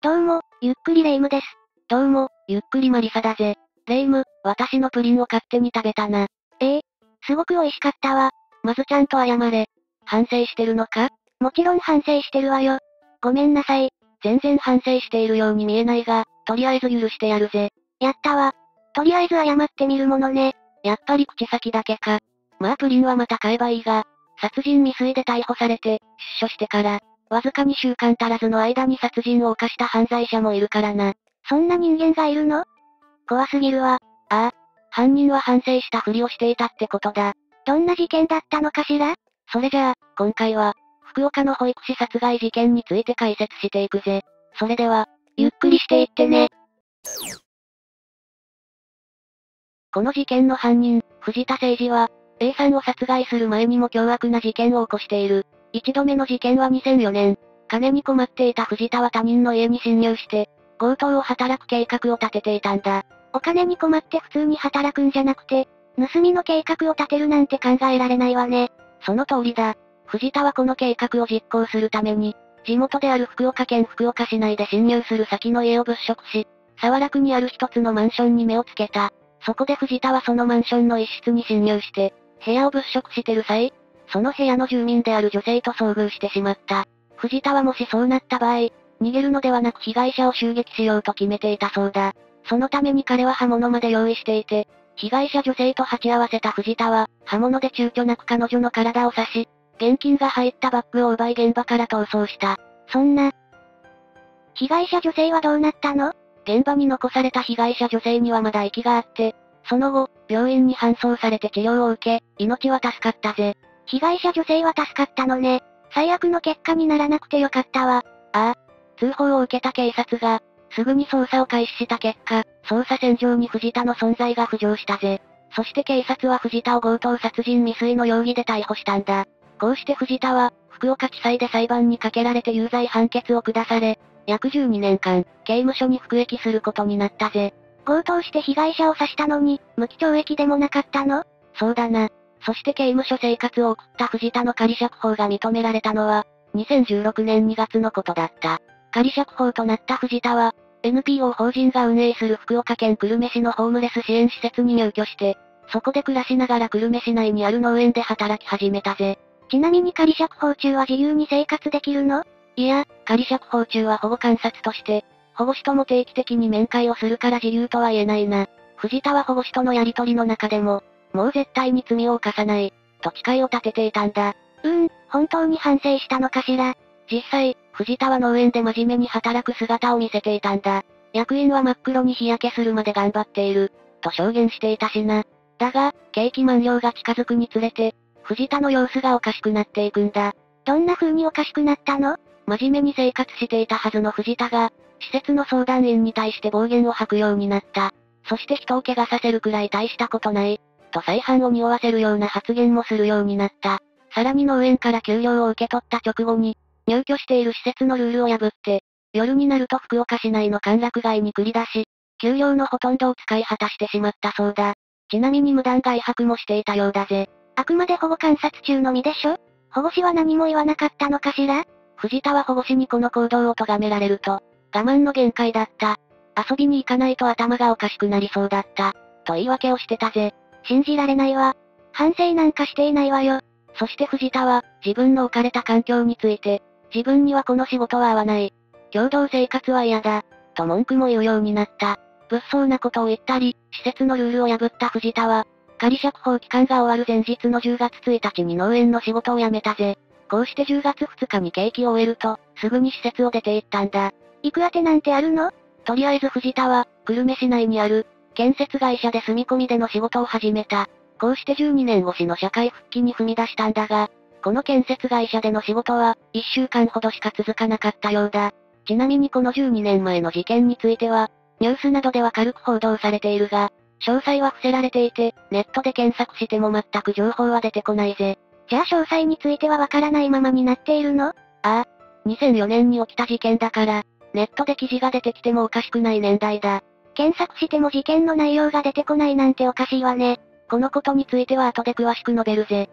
どうも、ゆっくりレ夢ムです。どうも、ゆっくりマリサだぜ。レ夢ム、私のプリンを勝手に食べたな。ええすごく美味しかったわ。まずちゃんと謝れ。反省してるのか？もちろん反省してるわよ。ごめんなさい。全然反省しているように見えないが、とりあえず許してやるぜ。やったわ。とりあえず謝ってみるものね。やっぱり口先だけか。まあプリンはまた買えばいいが、殺人未遂で逮捕されて、出所してから、わずか2週間足らずの間に殺人を犯した犯罪者もいるからな。そんな人間がいるの？怖すぎるわ。ああ。犯人は反省したふりをしていたってことだ。どんな事件だったのかしら？それじゃあ、今回は、福岡の保育士殺害事件について解説していくぜ。それでは、ゆっくりしていってね。この事件の犯人、藤田誠二は、A さんを殺害する前にも凶悪な事件を起こしている。一度目の事件は2004年。金に困っていた藤田は他人の家に侵入して、強盗を働く計画を立てていたんだ。お金に困って普通に働くんじゃなくて、盗みの計画を立てるなんて考えられないわね。その通りだ。藤田はこの計画を実行するために、地元である福岡県福岡市内で侵入する先の家を物色し、沢楽にある一つのマンションに目をつけた。そこで藤田はそのマンションの一室に侵入して、部屋を物色してる際、その部屋の住民である女性と遭遇してしまった。藤田はもしそうなった場合、逃げるのではなく被害者を襲撃しようと決めていたそうだ。そのために彼は刃物まで用意していて、被害者女性と鉢合わせた藤田は、刃物で躊躇なく彼女の体を刺し、現金が入ったバッグを奪い現場から逃走した。そんな。被害者女性はどうなったの？現場に残された被害者女性にはまだ息があって、その後、病院に搬送されて治療を受け、命は助かったぜ。被害者女性は助かったのね。最悪の結果にならなくてよかったわ。ああ。通報を受けた警察が、すぐに捜査を開始した結果、捜査線上に藤田の存在が浮上したぜ。そして警察は藤田を強盗殺人未遂の容疑で逮捕したんだ。こうして藤田は、福岡地裁で裁判にかけられて有罪判決を下され、約12年間、刑務所に服役することになったぜ。強盗して被害者を刺したのに、無期懲役でもなかったの？そうだな。そして刑務所生活を送った藤田の仮釈放が認められたのは、2016年2月のことだった。仮釈放となった藤田は、NPO 法人が運営する福岡県久留米市のホームレス支援施設に入居して、そこで暮らしながら久留米市内にある農園で働き始めたぜ。ちなみに仮釈放中は自由に生活できるの？いや、仮釈放中は保護観察として、保護士とも定期的に面会をするから自由とは言えないな。藤田は保護士とのやりとりの中でも、もう絶対に罪を犯さない、と誓いを立てていたんだ。うーん、本当に反省したのかしら。実際、藤田は農園で真面目に働く姿を見せていたんだ。役員は真っ黒に日焼けするまで頑張っている、と証言していたしな。だが、刑期満了が近づくにつれて、藤田の様子がおかしくなっていくんだ。どんな風におかしくなったの？真面目に生活していたはずの藤田が、施設の相談員に対して暴言を吐くようになった。そして人を怪我させるくらい大したことない、と再犯を匂わせるような発言もするようになった。さらに農園から給料を受け取った直後に、入居している施設のルールを破って、夜になると福岡市内の歓楽街に繰り出し、給料のほとんどを使い果たしてしまったそうだ。ちなみに無断外泊もしていたようだぜ。あくまで保護観察中のみでしょ？保護士は何も言わなかったのかしら？藤田は保護士にこの行動を咎められると、我慢の限界だった。遊びに行かないと頭がおかしくなりそうだった。と言い訳をしてたぜ。信じられないわ。反省なんかしていないわよ。そして藤田は、自分の置かれた環境について、自分にはこの仕事は合わない。共同生活は嫌だ。と文句も言うようになった。物騒なことを言ったり、施設のルールを破った藤田は、仮釈放期間が終わる前日の10月1日に農園の仕事を辞めたぜ。こうして10月2日に刑期を終えると、すぐに施設を出て行ったんだ。行く当てなんてあるの？とりあえず藤田は、久留米市内にある、建設会社で住み込みでの仕事を始めた。こうして12年越しの社会復帰に踏み出したんだが、この建設会社での仕事は、1週間ほどしか続かなかったようだ。ちなみにこの12年前の事件については、ニュースなどでは軽く報道されているが、詳細は伏せられていて、ネットで検索しても全く情報は出てこないぜ。じゃあ詳細についてはわからないままになっているの？ああ。2004年に起きた事件だから、ネットで記事が出てきてもおかしくない年代だ。検索しても事件の内容が出てこないなんておかしいわね。このことについては後で詳しく述べるぜ。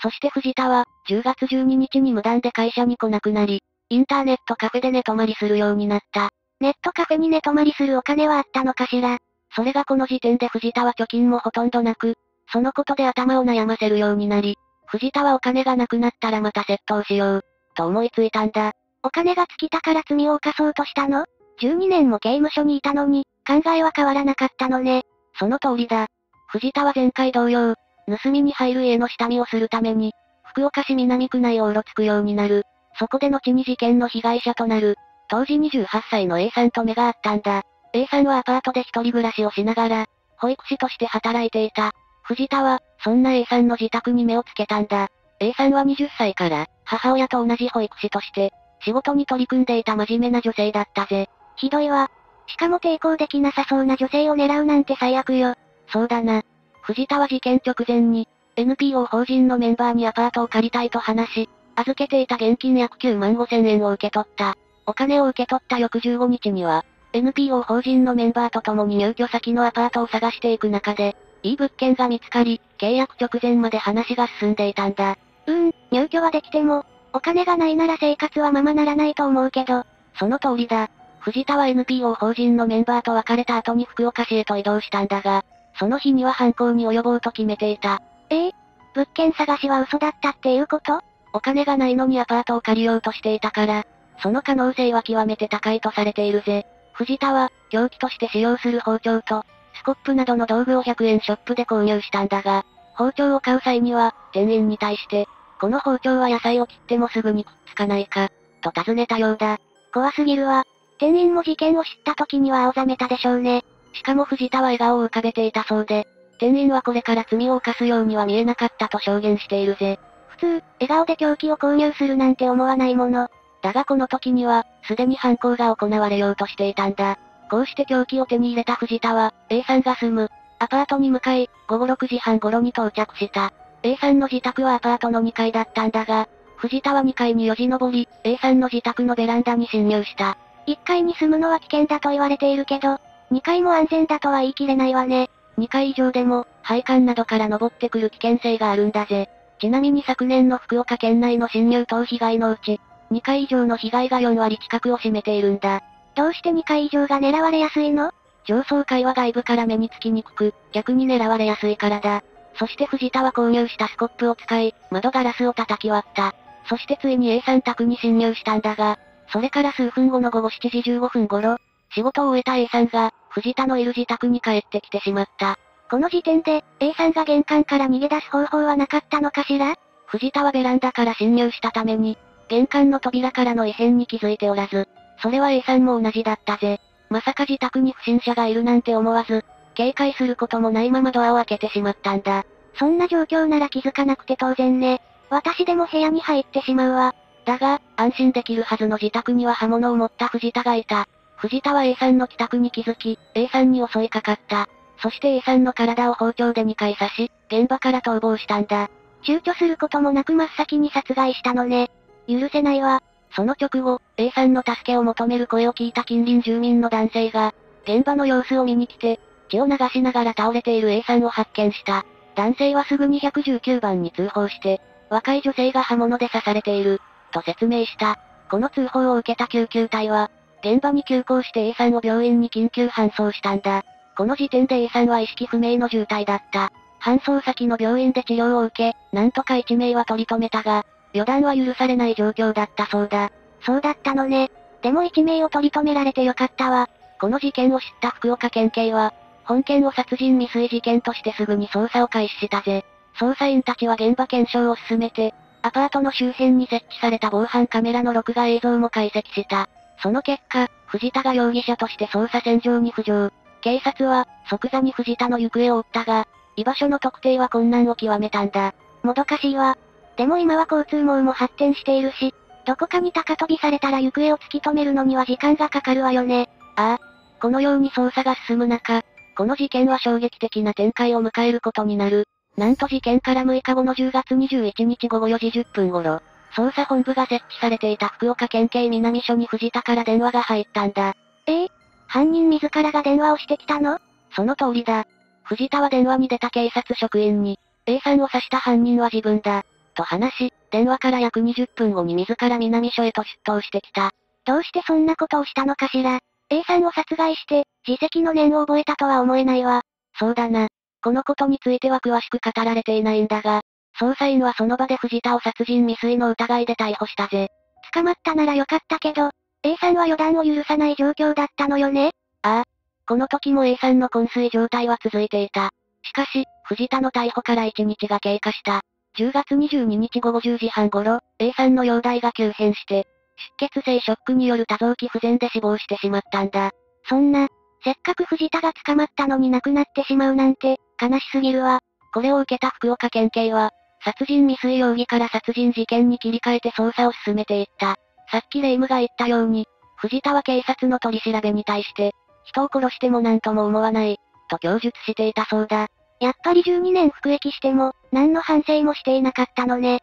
そして藤田は、10月12日に無断で会社に来なくなり、インターネットカフェで寝泊まりするようになった。ネットカフェに寝泊まりするお金はあったのかしらそれがこの時点で藤田は貯金もほとんどなく、そのことで頭を悩ませるようになり、藤田はお金がなくなったらまた窃盗しよう、と思いついたんだ。お金が尽きたから罪を犯そうとしたの ?12 年も刑務所にいたのに、考えは変わらなかったのね。その通りだ。藤田は前回同様、盗みに入る家の下見をするために、福岡市南区内をうろつくようになる。そこで後に事件の被害者となる、当時28歳の A さんと目が合ったんだ。A さんはアパートで一人暮らしをしながら、保育士として働いていた。藤田は、そんな A さんの自宅に目をつけたんだ。A さんは20歳から、母親と同じ保育士として、仕事に取り組んでいた真面目な女性だったぜ。ひどいわ。しかも抵抗できなさそうな女性を狙うなんて最悪よ。そうだな。藤田は事件直前に、NPO 法人のメンバーにアパートを借りたいと話し、預けていた現金約9万5千円を受け取った。お金を受け取った翌15日には、NPO 法人のメンバーと共に入居先のアパートを探していく中で、いい物件が見つかり、契約直前まで話が進んでいたんだ。うーん、入居はできても、お金がないなら生活はままならないと思うけど。その通りだ。藤田は NPO 法人のメンバーと別れた後に福岡市へと移動したんだが、その日には犯行に及ぼうと決めていた。え？え物件探しは嘘だったっていうこと？お金がないのにアパートを借りようとしていたから、その可能性は極めて高いとされているぜ。藤田は、凶器として使用する包丁と、スコップなどの道具を100円ショップで購入したんだが、包丁を買う際には、店員に対して、この包丁は野菜を切ってもすぐにくっつかないか、と尋ねたようだ。怖すぎるわ。店員も事件を知った時には青ざめたでしょうね。しかも藤田は笑顔を浮かべていたそうで、店員はこれから罪を犯すようには見えなかったと証言しているぜ。普通、笑顔で凶器を購入するなんて思わないもの。だがこの時には、すでに犯行が行われようとしていたんだ。こうして凶器を手に入れた藤田は、A さんが住む、アパートに向かい、午後6時半頃に到着した。A さんの自宅はアパートの2階だったんだが、藤田は2階によじ登り、A さんの自宅のベランダに侵入した。1階に住むのは危険だと言われているけど、2階も安全だとは言い切れないわね。2階以上でも、配管などから登ってくる危険性があるんだぜ。ちなみに昨年の福岡県内の侵入等被害のうち、2階以上の被害が4割近くを占めているんだ。どうして2階以上が狙われやすいの？上層階は外部から目につきにくく、逆に狙われやすいからだ。そして藤田は購入したスコップを使い、窓ガラスを叩き割った。そしてついに A さん宅に侵入したんだが、それから数分後の午後7時15分頃、仕事を終えた A さんが、藤田のいる自宅に帰ってきてしまった。この時点で、A さんが玄関から逃げ出す方法はなかったのかしら？藤田はベランダから侵入したために、玄関の扉からの異変に気づいておらず、それは A さんも同じだったぜ。まさか自宅に不審者がいるなんて思わず、警戒することもないままドアを開けてしまったんだ。そんな状況なら気づかなくて当然ね。私でも部屋に入ってしまうわ。だが、安心できるはずの自宅には刃物を持った藤田がいた。藤田は A さんの帰宅に気づき、A さんに襲いかかった。そして A さんの体を包丁で2回刺し、現場から逃亡したんだ。躊躇することもなく真っ先に殺害したのね。許せないわ。その直後、A さんの助けを求める声を聞いた近隣住民の男性が、現場の様子を見に来て、血を流しながら倒れている A さんを発見した。男性はすぐに119番に通報して、若い女性が刃物で刺されている、と説明した。この通報を受けた救急隊は、現場に急行して A さんを病院に緊急搬送したんだ。この時点で A さんは意識不明の重体だった。搬送先の病院で治療を受け、なんとか一命は取り留めたが、予断は許されない状況だったそうだ。そうだったのね。でも一命を取り留められてよかったわ。この事件を知った福岡県警は、本件を殺人未遂事件としてすぐに捜査を開始したぜ。捜査員たちは現場検証を進めて、アパートの周辺に設置された防犯カメラの録画映像も解析した。その結果、藤田が容疑者として捜査線上に浮上。警察は、即座に藤田の行方を追ったが、居場所の特定は困難を極めたんだ。もどかしいわ。でも今は交通網も発展しているし、どこかに高飛びされたら行方を突き止めるのには時間がかかるわよね。ああ。このように捜査が進む中、この事件は衝撃的な展開を迎えることになる。なんと事件から6日後の10月21日午後4時10分頃、捜査本部が設置されていた福岡県警南署に藤田から電話が入ったんだ。ええ犯人自らが電話をしてきたの？その通りだ。藤田は電話に出た警察職員に、A さんを刺した犯人は自分だ。と話し、電話から約20分後に自ら南署へと出頭してきた。どうしてそんなことをしたのかしら？?A さんを殺害して、自責の念を覚えたとは思えないわ。そうだな。このことについては詳しく語られていないんだが、捜査員はその場で藤田を殺人未遂の疑いで逮捕したぜ。捕まったならよかったけど、A さんは予断を許さない状況だったのよねああ。この時も A さんの昏睡状態は続いていた。しかし、藤田の逮捕から1日が経過した。10月22日午後10時半頃、A さんの容体が急変して、出血性ショックによる多臓器不全で死亡してしまったんだ。そんな、せっかく藤田が捕まったのに亡くなってしまうなんて、悲しすぎるわ。これを受けた福岡県警は、殺人未遂容疑から殺人事件に切り替えて捜査を進めていった。さっきレイムが言ったように、藤田は警察の取り調べに対して、人を殺しても何とも思わない、と供述していたそうだ。やっぱり12年服役しても、何の反省もしていなかったのね。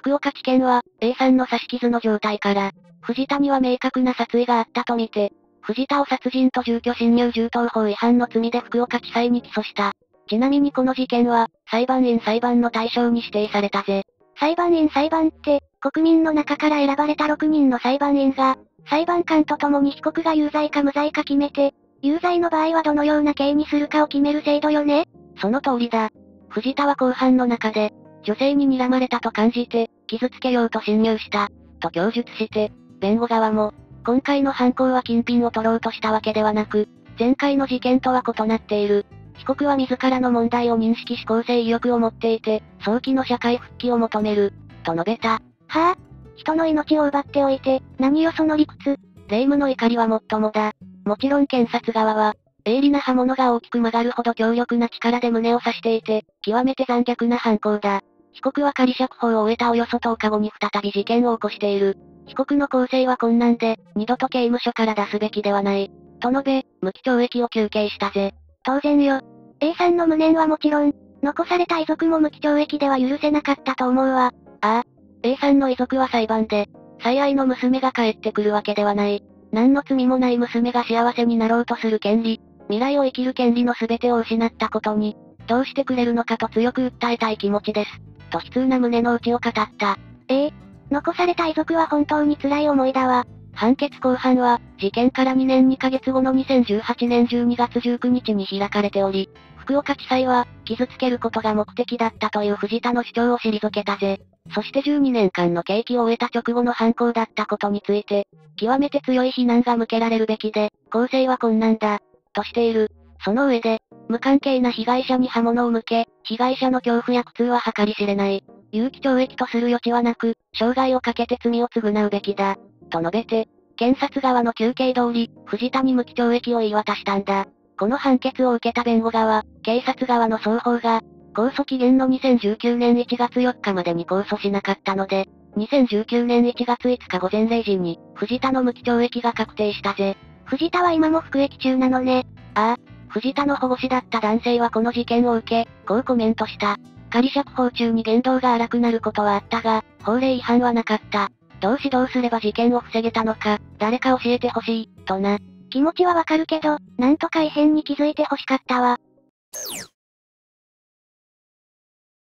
福岡地検は、A さんの刺し傷の状態から、藤田には明確な殺意があったとみて、藤田を殺人と住居侵入銃刀法違反の罪で福岡地裁に起訴した。ちなみにこの事件は、裁判員裁判の対象に指定されたぜ。裁判員裁判って、国民の中から選ばれた6人の裁判員が、裁判官と共に被告が有罪か無罪か決めて、有罪の場合はどのような刑にするかを決める制度よねその通りだ。藤田は後半の中で、女性に睨まれたと感じて、傷つけようと侵入した、と供述して、弁護側も、今回の犯行は金品を取ろうとしたわけではなく、前回の事件とは異なっている。被告は自らの問題を認識し公正意欲を持っていて、早期の社会復帰を求める、と述べた。はぁ、あ、人の命を奪っておいて、何よその理屈。霊夢の怒りはもっともだ。もちろん検察側は、鋭利な刃物が大きく曲がるほど強力な力で胸を刺していて、極めて残虐な犯行だ。被告は仮釈放を終えたおよそ10日後に再び事件を起こしている。被告の構成は困難で、二度と刑務所から出すべきではない。と述べ、無期懲役を求刑したぜ。当然よ。A さんの無念はもちろん、残された遺族も無期懲役では許せなかったと思うわ。ああ。A さんの遺族は裁判で、最愛の娘が帰ってくるわけではない。何の罪もない娘が幸せになろうとする権利、未来を生きる権利の全てを失ったことに、どうしてくれるのかと強く訴えたい気持ちです。と悲痛な胸の内を語った。ええ残された遺族は本当に辛い思いだわ。判決公判は、事件から2年2ヶ月後の2018年12月19日に開かれており、福岡地裁は、傷つけることが目的だったという藤田の主張を退けたぜ。そして12年間の刑期を終えた直後の犯行だったことについて、極めて強い非難が向けられるべきで、公正は困難だ、としている。その上で、無関係な被害者に刃物を向け、被害者の恐怖や苦痛は計り知れない。有期懲役とする余地はなく、生涯をかけて罪を償うべきだ。と述べて、検察側の求刑通り、藤田に無期懲役を言い渡したんだ。この判決を受けた弁護側、警察側の双方が、控訴期限の2019年1月4日までに控訴しなかったので、2019年1月5日午前0時に、藤田の無期懲役が確定したぜ。藤田は今も服役中なのね。ああ、藤田の保護司だった男性はこの事件を受け、こうコメントした。仮釈放中に言動が荒くなることはあったが、法令違反はなかった。どう指導すれば事件を防げたのか、誰か教えてほしい、とな。気持ちはわかるけど、なんとか異変に気づいてほしかったわ。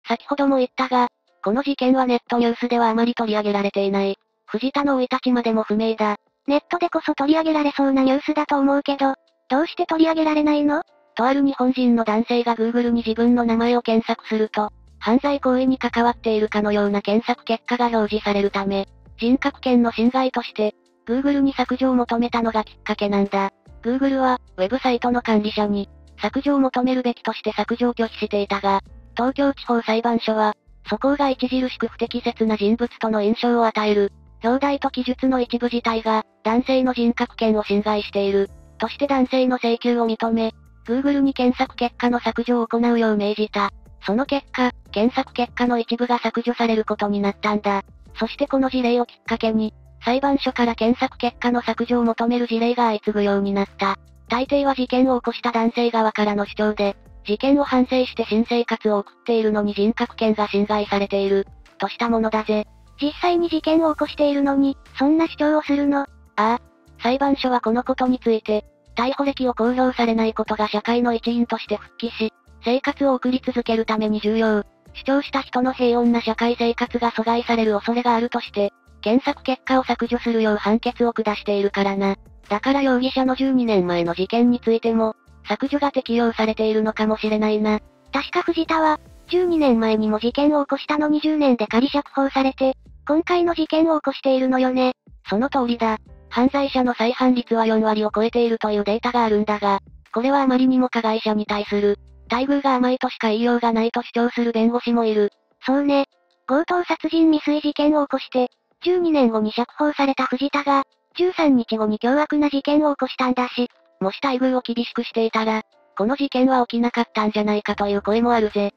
先ほども言ったが、この事件はネットニュースではあまり取り上げられていない。藤田の生い立ちまでも不明だ。ネットでこそ取り上げられそうなニュースだと思うけど、どうして取り上げられないの？とある日本人の男性が Google に自分の名前を検索すると、犯罪行為に関わっているかのような検索結果が表示されるため、人格権の侵害として、Google に削除を求めたのがきっかけなんだ。Google は、ウェブサイトの管理者に、削除を求めるべきとして削除を拒否していたが、東京地方裁判所は、そこが著しく不適切な人物との印象を与える、表題と記述の一部自体が、男性の人格権を侵害している、として男性の請求を認め、Google に検索結果の削除を行うよう命じた。その結果、検索結果の一部が削除されることになったんだ。そしてこの事例をきっかけに、裁判所から検索結果の削除を求める事例が相次ぐようになった。大抵は事件を起こした男性側からの主張で、事件を反省して新生活を送っているのに人格権が侵害されている、としたものだぜ。実際に事件を起こしているのに、そんな主張をするの？ああ。裁判所はこのことについて、逮捕歴を公表されないことが社会の一員として復帰し、生活を送り続けるために重要。主張した人の平穏な社会生活が阻害される恐れがあるとして、検索結果を削除するよう判決を下しているからな。だから容疑者の12年前の事件についても、削除が適用されているのかもしれないな。確か藤田は、12年前にも事件を起こしたの20年で仮釈放されて、今回の事件を起こしているのよね。その通りだ。犯罪者の再犯率は4割を超えているというデータがあるんだが、これはあまりにも加害者に対する、待遇が甘いとしか言いようがないと主張する弁護士もいる。そうね。強盗殺人未遂事件を起こして、12年後に釈放された藤田が、13日後に凶悪な事件を起こしたんだし、もし待遇を厳しくしていたら、この事件は起きなかったんじゃないかという声もあるぜ。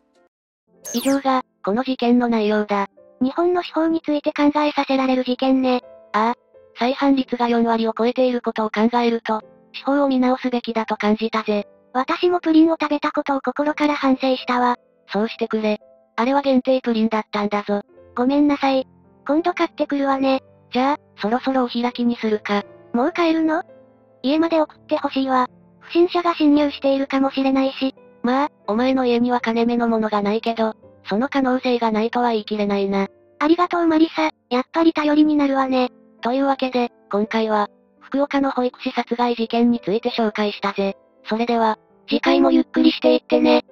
以上が、この事件の内容だ。日本の司法について考えさせられる事件ね。ああ。再犯率が4割を超えていることを考えると、司法を見直すべきだと感じたぜ。私もプリンを食べたことを心から反省したわ。そうしてくれ。あれは限定プリンだったんだぞ。ごめんなさい。今度買ってくるわね。じゃあ、そろそろお開きにするか。もう帰るの？家まで送ってほしいわ。不審者が侵入しているかもしれないし。まあ、お前の家には金目のものがないけど、その可能性がないとは言い切れないな。ありがとうマリサ、やっぱり頼りになるわね。というわけで、今回は、福岡の保育士殺害事件について紹介したぜ。それでは、次回もゆっくりしていってね。